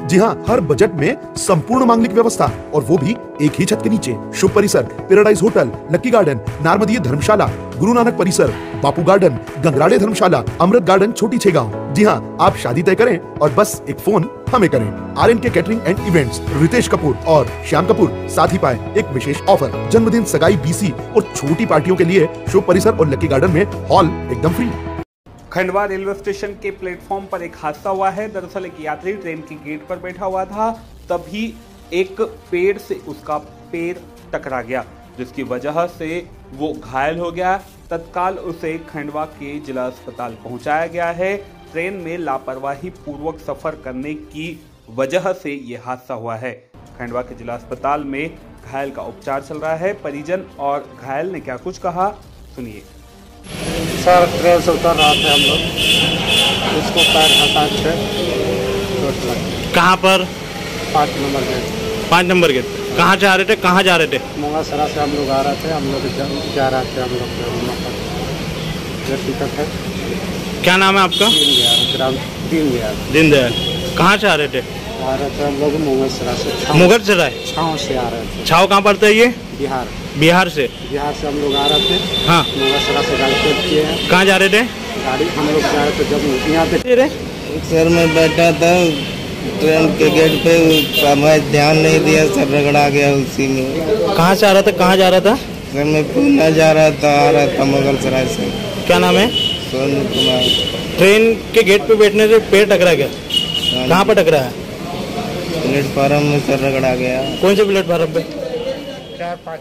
जी हाँ हर बजट में संपूर्ण मांगलिक व्यवस्था और वो भी एक ही छत के नीचे। Shubh Parisar paradise hotel lucky garden Narmadiya Dharamshala Guru Nanak Parisar Bapu garden Gangrade Dharamshala Amrit garden Chhoti Chhegaon ji हाँ आप शादी तय करें और बस एक फ़ोन हमें करें। R N K catering and events Ritesh Kapoor और श्याम कपूर साथ ही पाए एक विशेष ऑफ़र जन्मदिन सगाई बीसी और छोटी पार्टियों के लिए शुभ परिसर और लक्की गार्डन में हॉल एकदम फ्री खंडवा रेलवे स्टेशन के प्लेटफॉर्म पर एक हादसा हुआ है। दरअसल एक यात्री ट्रेन के गेट पर बैठा हुआ था। तभी एक पेड़ से उसका पैर टकरा गया, जिसकी वजह से वो घायल हो गया। तत्काल उसे खंडवा के जिला अस्पताल पहुँचाया गया है। ट्रेन में लापरवाही पूर्वक सफ़र करने की वजह से ये हादसा हुआ है। खंडवा के जिला अस्पताल में घायल का उपचार चल रहा है। परिजन और घायल ने क्या कुछ कहा, सुनिए। सर ट्रेन से उतर रहा थे हम लोग। उसको पैर हटा के चोट लग कहाँ पर? पाँच नंबर गेट। पाँच नंबर गेट। कहाँ जा रहे थे? कहाँ जा रहे थे? मुंगासरा से हम लोग आ रहे थे। हम लोग जा, रहे थे हम लोग ये टिकट है? क्या नाम है आपका? ग्राम तीन बिहार दीनदयाल कहाँ से आ रहे थे? आ रहे थे हम लोग मुंगेसरा से छाँव- मुगल सराय छाँव से आ रहे थे। छाव कहाँ पड़ता है ये? बिहार। बिहार से? बिहार से हम लोग आ रहे थे। हाँ। से गाड़ी किए हैं। कहाँ जा रहे थे? गाड़ी हम लोग जा रहे थे जब यहाँ पे सर मैं बैठा था ट्रेन के गेट पे मैं ध्यान नहीं दिया सर रगड़ा गया उसी में। कहाँ से आ रहा था? कहाँ जा रहा था? सर मैं पूना जा रहा था आ रहा था मुगल सराय से। क्या नाम है? सोनू कुमार। ट्रेन के गेट पे बैठने से पेड़ टकरा गया। कहाँ पर टकरा है? प्लेटफार्म में सर रगड़ा गया। कौन से प्लेटफार्म पे? चार पाँच